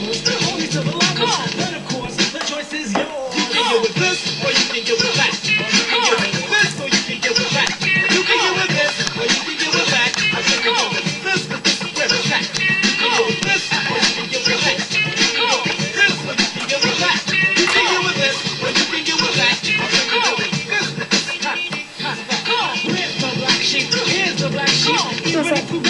marbles, only silver levels. Then of course, the choice is yours. You can get with this, or you can get with that. You can get with this, or you can get with that. You can get with this, or you can get with that. You. You can get with this, or you can get with that. You can get with this, or you can get with that. You can get with this, or you can get with that. You the black sheep? Here's the black sheep. He's ready to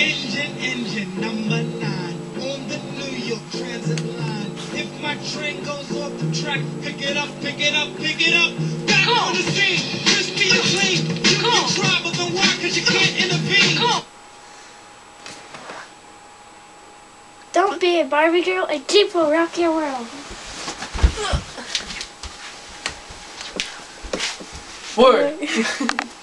Engine, engine number nine on the New York Transit line. If my train goes off the track, pick it up, pick it up, pick it up. Back on the scene, crispy and clean. You can try, but then why? Cause you can't intervene. Don't be a Barbie girl, a Jeep will rock your world. Word.